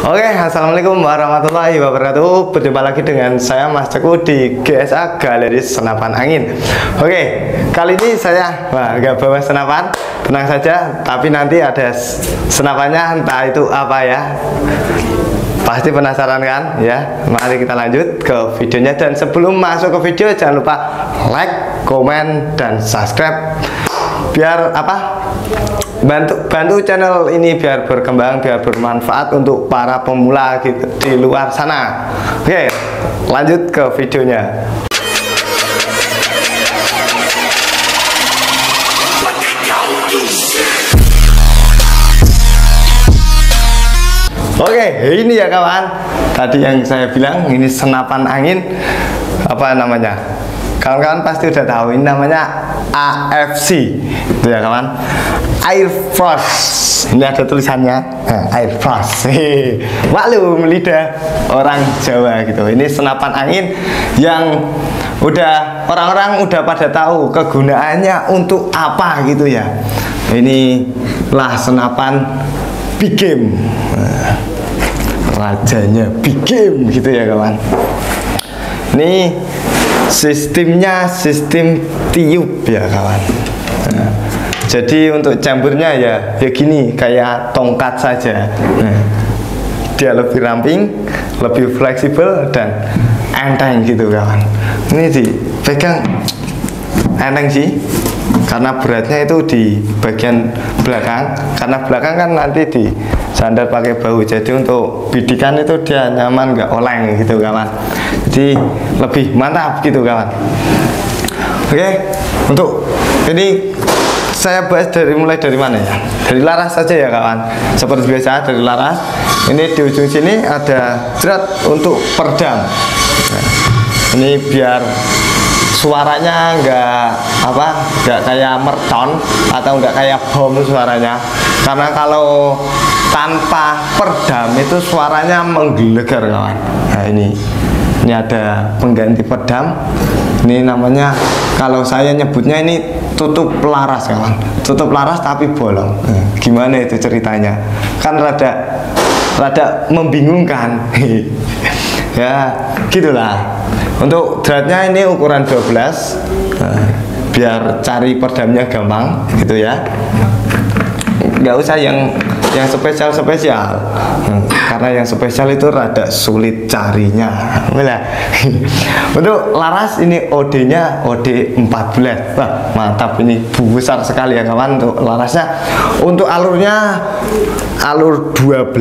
Oke, assalamualaikum warahmatullahi wabarakatuh. Berjumpa lagi dengan saya Mas Teguh di GSA Galeri Senapan Angin. Oke, kali ini saya nggak bawa senapan, tenang saja. Tapi nanti ada senapannya, entah itu apa ya. Pasti penasaran kan? Ya, mari kita lanjut ke videonya. Dan sebelum masuk ke video, jangan lupa like, komen, dan subscribe. Biar apa? bantu bantu channel ini biar berkembang biar bermanfaat untuk para pemula gitu, di luar sana oke lanjut ke videonya Oke, ini ya kawan. Tadi yang saya bilang ini senapan angin apa namanya? Kawan-kawan pasti udah tahu ini namanya AFC. Itu ya kawan. Air Frost. Ini ada tulisannya nah, Air Frost. Maklum lidah orang Jawa gitu. Ini senapan angin yang udah orang-orang udah pada tahu kegunaannya untuk apa gitu ya. Ini lah senapan big game. Rajanya big game gitu ya kawan. Ini sistemnya sistem tiup ya kawan. Nah, jadi untuk campurnya ya ya gini kayak tongkat saja. Nah, dia lebih ramping, lebih fleksibel dan enteng gitu kawan. Ini dipegang enteng sih karena beratnya itu di bagian belakang. Karena belakang kan nanti di sandar pakai bahu. Jadi untuk bidikan itu dia nyaman nggak oleng gitu kawan. Jadi lebih mantap gitu kawan. Oke untuk ini saya bahas dari mulai dari mana ya? Dari laras saja ya kawan. Seperti biasa dari laras. Ini di ujung sini ada jerat untuk perdam. Ini biar suaranya enggak apa enggak kayak mercon atau enggak kayak bom suaranya. Karena kalau tanpa perdam itu suaranya menggelegar kawan. Nah ini ini ada pengganti pedam. Ini namanya kalau saya nyebutnya ini tutup laras kawan. Tutup laras tapi bolong. Nah, gimana itu ceritanya? Kan rada rada membingungkan. Ya gitulah untuk dratnya ini ukuran 12 nah, biar cari perdamnya gampang gitu ya. Nggak usah yang yang spesial spesial hmm, karena yang spesial itu rada sulit carinya. Untuk laras ini OD nya OD 14 Wah, mantap ini. Besar sekali ya kawan untuk larasnya. Untuk alurnya alur 12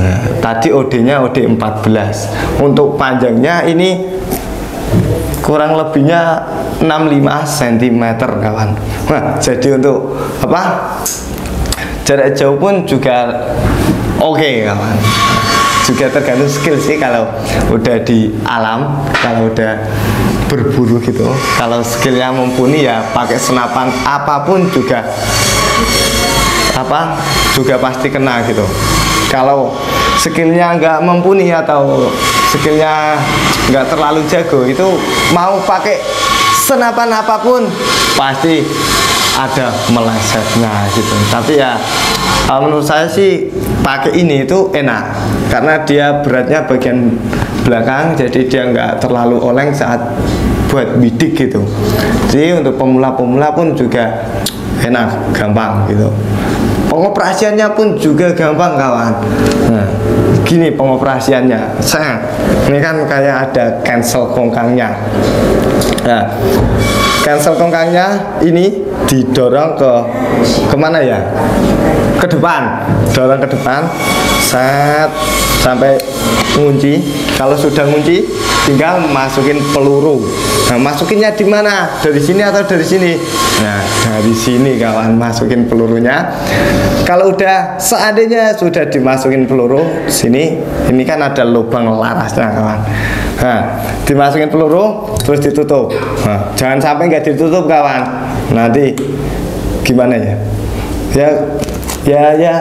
nah, tadi OD nya OD 14 untuk panjangnya ini kurang lebihnya 65 cm kawan. Nah, jadi untuk apa? Jarak jauh pun juga oke okay, kawan. Juga tergantung skill sih kalau udah di alam kalau udah berburu gitu. Kalau skillnya mumpuni ya pakai senapan apa pun juga apa? Juga pasti kena gitu kalau skillnya nggak mumpuni atau skillnya nggak terlalu jago itu mau pakai senapan apa pun pasti ada melesetnya gitu. Tapi ya menurut saya sih pakai ini itu enak. Karena dia beratnya bagian belakang jadi dia nggak terlalu oleng saat buat bidik gitu. Jadi untuk pemula-pemula pun juga enak gampang gitu. Pengoperasiannya pun juga gampang kawan. Nah, gini pengoperasiannya saya ini kan kayak ada cancel kongkangnya. Nah cancel kongkangnya ini didorong ke ke mana ya? Ke depan. Dorong ke depan. Set. Sampai ngunci. Kalau sudah ngunci tinggal masukin peluru. Nah masukinnya di mana? Dari sini atau dari sini? Nah dari sini kawan. Masukin pelurunya. Kalau udah seandainya sudah dimasukin peluru sini ini kan ada lubang larasnya kawan. Nah dimasukin peluru terus ditutup. Nah, jangan sampai nggak ditutup kawan. Nanti gimana ya? Ya ya ya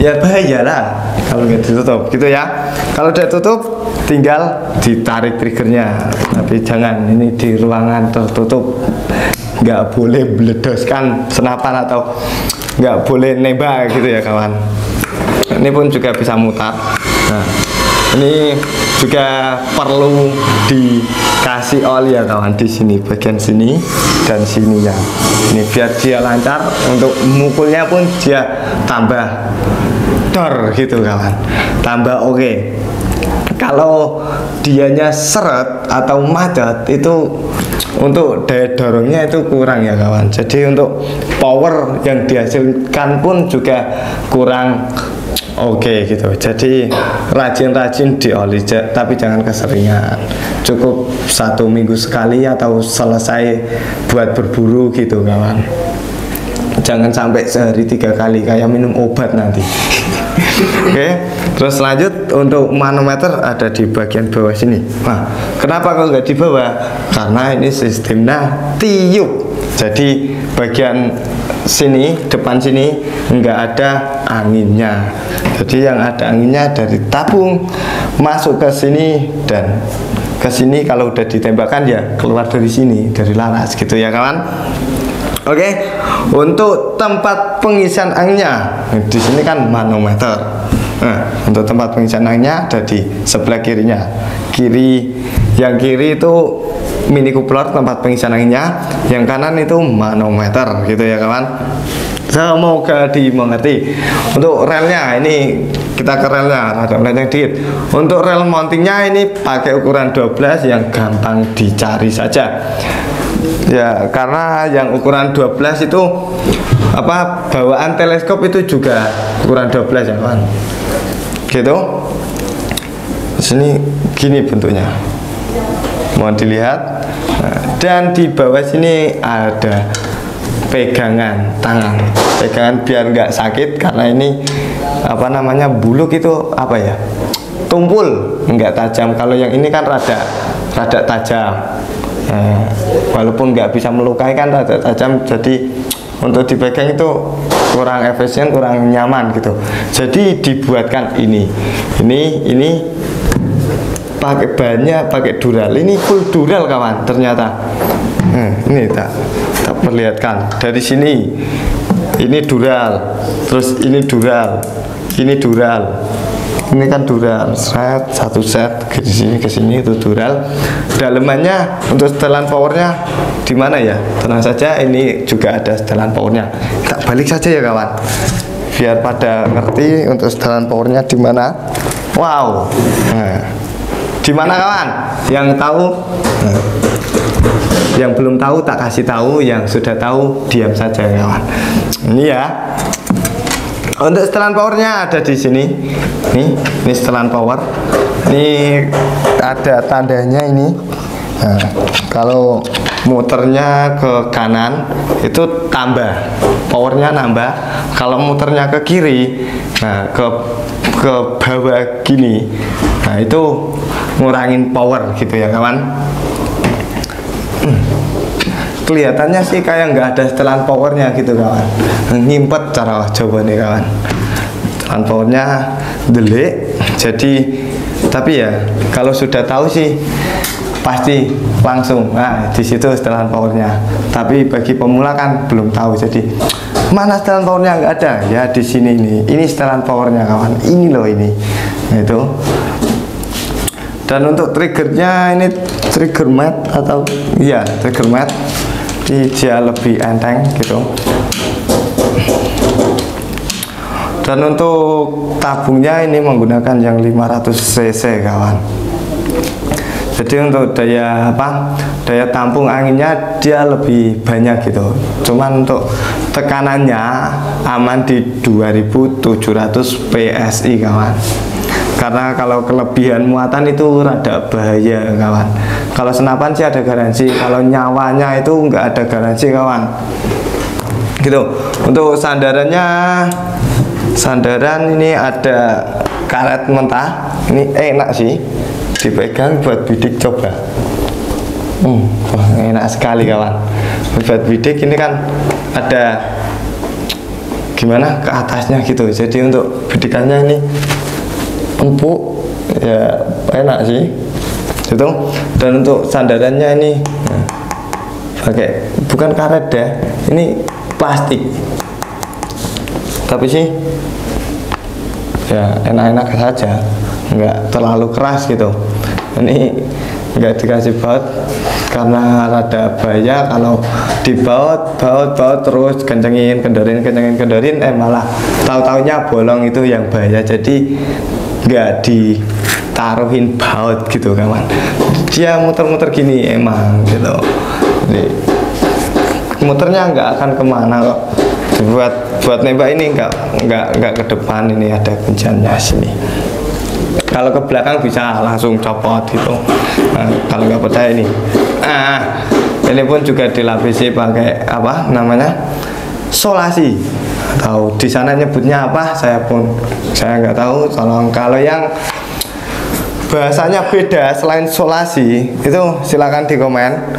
ya bahaya lah. Kalau nggak ditutup. Gitu ya. Kalau udah tutup tinggal ditarik triggernya. Tapi jangan ini di ruangan tertutup. Nggak boleh meledoskan senapan atau nggak boleh nembak gitu ya kawan. Ini pun juga bisa mutar nah ini juga perlu dikasih oli ya kawan di sini bagian sini dan sini ya. Ini biar dia lancar untuk mukulnya pun dia tambah dor gitu kawan. Tambah oke. Okay. kalau dianya seret atau macet itu untuk daya dorongnya itu kurang ya kawan. Jadi untuk power yang dihasilkan pun juga kurang oke okay, gitu. Jadi rajin-rajin dioli tapi jangan keseringan cukup satu minggu sekali atau selesai buat berburu gitu kawan jangan sampai sehari tiga kali kayak minum obat nanti Oke, okay. terus lanjut untuk manometer ada di bagian bawah sini. Nah, kenapa kalau nggak di bawah? Karena ini sistemnya tiup. Jadi bagian sini, depan sini nggak ada anginnya. Jadi yang ada anginnya dari tabung masuk ke sini dan ke sini kalau udah ditembakkan ya keluar dari sini dari laras gitu ya kawan. Oke, okay. untuk tempat pengisian anginnya di sini kan manometer. Nah, untuk tempat pengisian anginnya ada di sebelah kirinya. Kiri, yang kiri itu mini coupler tempat pengisian anginnya, yang kanan itu manometer gitu ya kawan. Semoga dimengerti. Untuk relnya ini kita ke relnya ada melenceng dikit. Untuk rel mountingnya ini pakai ukuran 12 yang gampang dicari saja. Ya karena yang ukuran 12 itu apa bawaan teleskop itu juga ukuran 12 ya kan gitu. Sini gini bentuknya. Mohon dilihat? Dan di bawah sini ada pegangan tangan. Pegangan biar nggak sakit karena ini apa namanya buluk itu apa ya? Tumpul. Nggak tajam. Kalau yang ini kan rada rada tajam. Nah, walaupun nggak bisa melukai kan rada tajam. Jadi untuk dipegang itu kurang efisien kurang nyaman gitu. Jadi dibuatkan ini. Ini ini pakai banyak pakai dural. Ini full dural kawan ternyata. Hmm, ini tak tak perlihatkan. Dari sini ini dural. Terus ini dural. Ini dural. Ini kan dural. Set satu set. Ke sini ke sini itu dural. Dalemannya untuk setelan powernya di mana ya? Tenang saja ini juga ada setelan powernya. Tak balik saja ya kawan. Biar pada ngerti untuk setelan powernya di mana. Wow. Nah, di mana kawan? Yang tahu? Nah. Yang belum tahu tak kasih tahu yang sudah tahu diam saja kawan. Ini ya. Untuk setelan powernya ada di sini. Nih ini setelan power. Ini ada tandanya ini. Nah, kalau muternya ke kanan itu tambah. Powernya nambah. Kalau muternya ke kiri nah ke ke bawah gini nah itu ngurangin power gitu ya kawan kelihatannya sih kayak nggak ada setelan powernya gitu kawan. Ngimpet cara coba nih kawan. Setelan powernya delik jadi tapi ya kalau sudah tahu sih pasti langsung. Nah di situ setelan powernya. Tapi bagi pemula kan belum tahu jadi mana setelan powernya? Nggak ada. Ya di sini nih. Ini setelan powernya kawan. Ini loh ini. Nah, itu. Dan untuk triggernya ini trigger mat atau? Iya trigger mat. Dia lebih enteng gitu. Dan untuk tabungnya ini menggunakan yang 500 cc kawan. Jadi untuk daya apa daya tampung anginnya dia lebih banyak gitu. Cuman untuk tekanannya aman di 2700 psi kawan karena kalau kelebihan muatan itu rada bahaya kawan. Kalau senapan sih ada garansi kalau nyawanya itu nggak ada garansi kawan. Gitu. Untuk sandarannya sandaran ini ada karet mentah. Ini enak sih dipegang buat bidik coba. Hmm, wah, enak sekali kawan. Buat bidik ini kan ada gimana ke atasnya gitu. Jadi untuk bidikannya ini empuk ya enak sih. Itu dan untuk sandarannya ini nah, pakai bukan karet ya ini plastik. Tapi sih ya enak-enak saja. Nggak terlalu keras gitu. Ini nggak dikasih baut karena rada bahaya kalau dibaut baut baut terus kencengin kendorin kencengin kendorin eh malah tahu taunya bolong itu yang bahaya. Jadi nggak ditaruhin baut gitu kawan. Dia muter-muter gini emang gitu. Jadi muternya nggak akan ke mana kok. Buat buat nembak ini nggak nggak nggak ke depan ini ada kunciannya sini. Kalau ke belakang bisa langsung copot gitu. Nah, kalau nggak percaya ini. Ah ini pun juga dilapisi pakai apa namanya solasi atau di sana nyebutnya apa? Saya pun saya nggak tahu. Tolong kalau yang bahasanya beda selain solasi itu silakan di komen.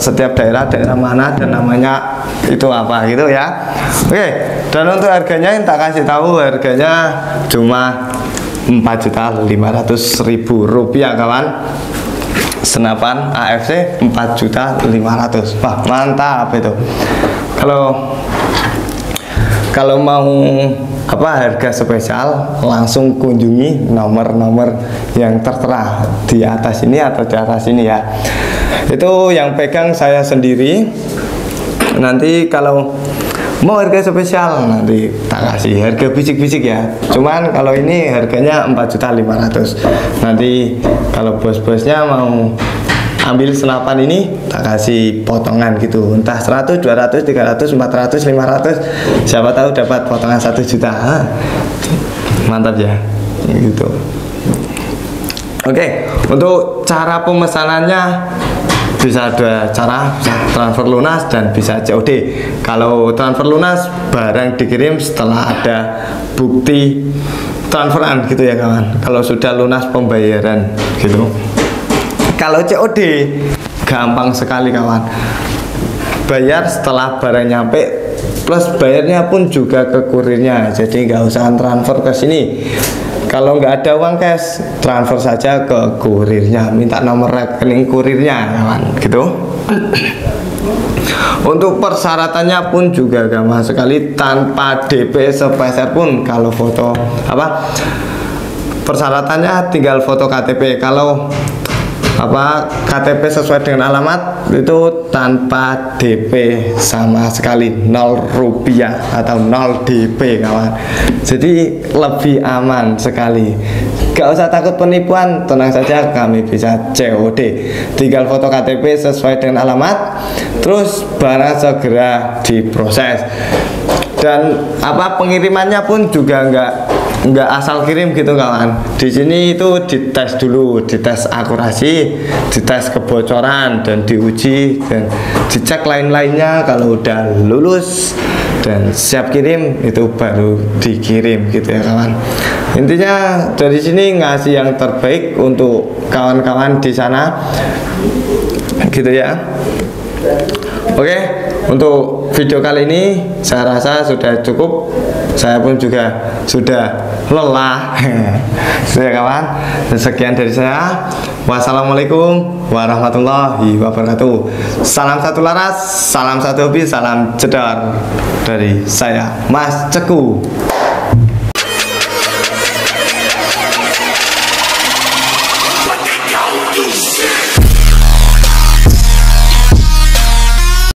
Setiap daerah daerah mana dan namanya itu apa gitu ya. Oke dan untuk harganya yang tak kasih tahu harganya cuma empat juta lima ratus ribu rupiah kawan. Senapan AFC empat juta lima ratus. Wah mantap itu. Kalau kalau mau apa harga spesial langsung kunjungi nomor-nomor yang tertera di atas ini atau di atas ini ya. Itu yang pegang saya sendiri. Nanti kalau mau harga spesial nanti tak kasih. Harga bisik-bisik ya. Cuman kalau ini harganya 4.500 nanti kalau bos-bosnya mau ambil senapan ini tak kasih potongan gitu. Entah 100 200 300 400 500 siapa tahu dapat potongan 1 juta. Mantap ya. Gitu. Oke untuk cara pemesanannya bisa ada cara bisa transfer lunas dan bisa COD kalau transfer lunas barang dikirim setelah ada bukti transferan gitu ya kawan. Kalau sudah lunas pembayaran gitu kalau COD gampang sekali kawan. Bayar setelah barang nyampe plus bayarnya pun juga ke kurirnya. Jadi nggak usah transfer ke sini. Kalau nggak ada uang cash transfer saja ke kurirnya. Minta nomor rekening kurirnya kawan. Gitu. Untuk persyaratannya pun juga gampang sekali. Tanpa DP sepeser pun kalau foto apa? Persyaratannya tinggal foto KTP kalau apa KTP sesuai dengan alamat itu tanpa DP sama sekali. 0 rupiah atau 0 DP kawan. Jadi lebih aman sekali. Gak usah takut penipuan tenang saja kami bisa COD tinggal foto KTP sesuai dengan alamat terus barang segera diproses. Dan apa pengirimannya pun juga enggak nggak asal kirim gitu kawan. Di sini itu dites dulu dites akurasi dites kebocoran dan diuji dan dicek lain-lainnya kalau udah lulus dan siap kirim itu baru dikirim gitu ya kawan. Intinya dari sini ngasih yang terbaik untuk kawan-kawan di sana gitu ya. Oke untuk video kali ini saya rasa sudah cukup saya pun juga sudah lelah. Ya kawan? Sekian dari saya. Wassalamualaikum warahmatullahi wabarakatuh. Salam satu laras salam satu hobi salam jedar dari saya Mas Ceku